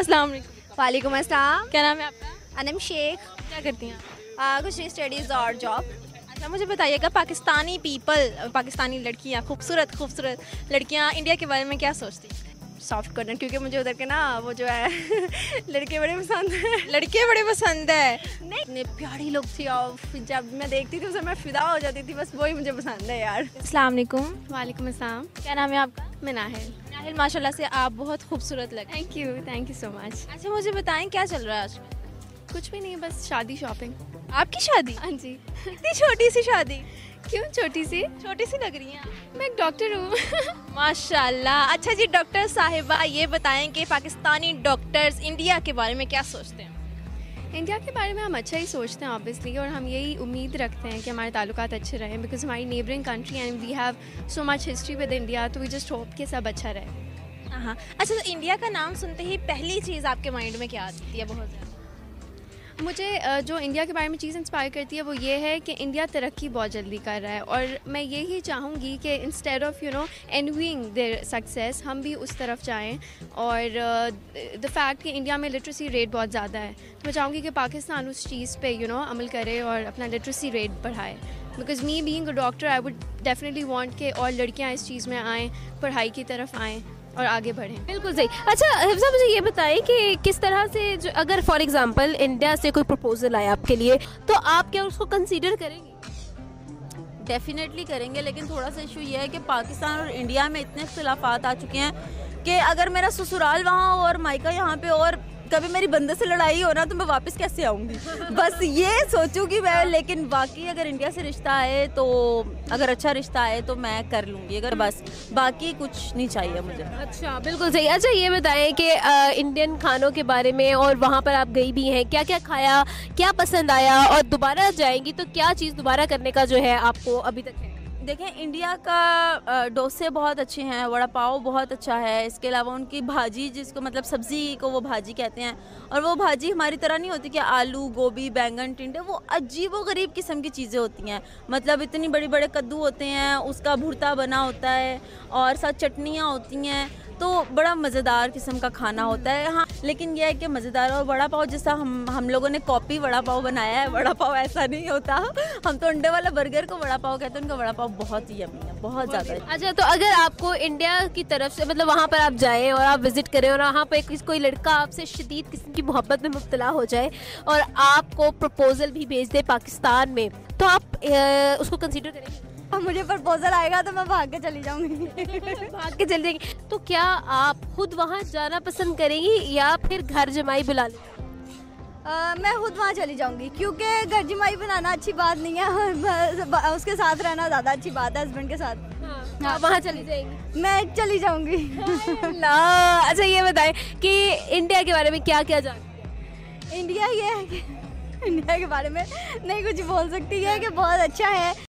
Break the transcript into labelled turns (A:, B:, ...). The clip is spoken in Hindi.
A: अस्सलाम वालेकुम
B: वालेकुम अस्सलाम।
A: क्या नाम है आपका?
B: अनम शेख।
A: क्या करती हैं आप?
B: कुछ नहीं स्टडीज़ और जॉब
A: अच्छा मुझे बताइएगा पाकिस्तानी पीपल पाकिस्तानी लड़कियाँ खूबसूरत खूबसूरत लड़कियाँ इंडिया के बारे में क्या सोचती हैं?
B: सॉफ्ट कॉर्नर क्योंकि मुझे उधर के ना वो जो है लड़के बड़े पसंद हैं।
A: लड़के बड़े पसंद है?
B: नहीं इतने प्यारी लोग थी और जब मैं देखती थी उसे मैं फिदा हो जाती थी बस वही मुझे पसंद है यार।
A: अस्सलाम वालेकुम
C: वालेकुम अस्सलाम।
A: क्या नाम है आपका?
C: मैं नाहिल
A: माशाल्लाह से आप बहुत खूबसूरत लग
C: thank you thank you so much
A: अच्छा मुझे बताएँ क्या चल रहा है आज?
C: कुछ भी नहीं बस शादी शॉपिंग
A: आपकी शादी?
C: हाँ जी.
A: इतनी छोटी सी शादी?
C: क्यों छोटी सी?
A: छोटी सी लग रही हैं
C: मैं एक डॉक्टर हूँ.
A: माशाल्लाह. अच्छा जी डॉक्टर साहिबा ये बताएँ कि पाकिस्तानी डॉक्टर्स इंडिया के बारे में क्या सोचते हैं?
C: इंडिया के बारे में हम अच्छा ही सोचते हैं ऑब्वियसली और हम यही उम्मीद रखते हैं कि हमारे ताल्लुक अच्छे रहें बिकॉज़ हमारी neighbouring country and we have so much history with India तो वी जस्ट होप कि सब अच्छा रहे।
A: हाँ। अच्छा तो इंडिया का नाम सुनते ही पहली चीज़ आपके माइंड में क्या आती है बहुत ज़्यादा?
C: मुझे जो इंडिया के बारे में चीज़ इंस्पायर करती है वो ये है कि इंडिया तरक्की बहुत जल्दी कर रहा है और मैं यही चाहूँगी कि instead of you know envying their success हम भी उस तरफ़ जाएँ और द फैक्ट कि इंडिया में लिटरेसी रेट बहुत ज़्यादा है तो मैं चाहूँगी कि पाकिस्तान उस चीज़ पे यू नो अमल करे और अपना लिटरेसी रेट बढ़ाए। Because me being a doctor I would definitely want के और लड़कियाँ इस चीज़ में आएँ, पढ़ाई की तरफ़ आएँ। और आगे बढ़ें।
D: बिल्कुल सही। अच्छा हिफ्जा मुझे ये बताएँ कि किस तरह से जो, अगर फॉर एग्जांपल इंडिया से कोई प्रपोजल आए आपके लिए तो आप क्या उसको कंसीडर करेंगे?
E: डेफिनेटली करेंगे, लेकिन थोड़ा सा इशू ये है कि पाकिस्तान और इंडिया में इतने इख्तलाफात आ चुके हैं कि अगर मेरा ससुराल वहाँ और मायका यहाँ पे और कभी मेरी बंदे से लड़ाई हो ना तो मैं वापस कैसे आऊँगी? बस ये सोचूँगी मैं, लेकिन बाकी अगर इंडिया से रिश्ता आए तो अगर अच्छा रिश्ता आए तो मैं कर लूँगी, अगर बस बाकी कुछ नहीं चाहिए मुझे।
D: अच्छा बिल्कुल सही। अच्छा ये बताएँ कि इंडियन खानों के बारे में और वहाँ पर आप गई भी हैं क्या क्या खाया, क्या पसंद आया, और दोबारा जाएँगी तो क्या चीज़ दोबारा करने का जो है आपको अभी तक है?
E: देखें, इंडिया का डोसे बहुत अच्छे हैं, वड़ा पाव बहुत अच्छा है, इसके अलावा उनकी भाजी जिसको मतलब सब्ज़ी को वो भाजी कहते हैं, और वो भाजी हमारी तरह नहीं होती कि आलू, गोभी, बैंगन, टिंडे, वो अजीब व गरीब किस्म की चीज़ें होती हैं। मतलब इतनी बड़े बड़े कद्दू होते हैं, उसका भुरता बना होता है, और साथ चटनियाँ होती हैं तो बड़ा मज़ेदार किस्म का खाना होता है। हाँ लेकिन यह है कि मज़ेदार और वड़ा पाव जैसा हम हम लोगों ने कॉपी वड़ा पाव बनाया है, वड़ा पाव ऐसा नहीं होता। हम तो अंडे वाला बर्गर को वड़ा पाव कहते हैं, उनका वड़ा पाव बहुत ही यमी है बहुत ज़्यादा
D: अच्छा तो अगर आपको इंडिया की तरफ़ से मतलब वहाँ पर आप जाएँ और आप विज़िट करें और वहाँ पर कोई लड़का आपसे शदीद किस्म की मोहब्बत में मुब्तला हो जाए और आपको प्रपोजल भी भेज दे पाकिस्तान में तो आप उसको कंसिडर करेंगे?
B: अब मुझे प्रपोजल आएगा तो मैं भाग के चली जाऊँगी।
D: भाग के चल जाएँगे। तो क्या आप खुद वहाँ जाना पसंद करेंगी या फिर घर जमाई बुला लेंगे?
B: आ, मैं खुद वहाँ चली जाऊँगी क्योंकि घर जमाई बनाना अच्छी बात नहीं है उसके साथ रहना ज़्यादा अच्छी बात है हस्बैंड के साथ।
D: हाँ वहाँ चली जाएगी।
B: मैं चली जाऊँगी।
D: अच्छा ये बताएँ कि इंडिया के बारे में क्या क्या जान
B: इंडिया ये है कि इंडिया के बारे में नहीं कुछ बोल सकती है कि बहुत अच्छा है।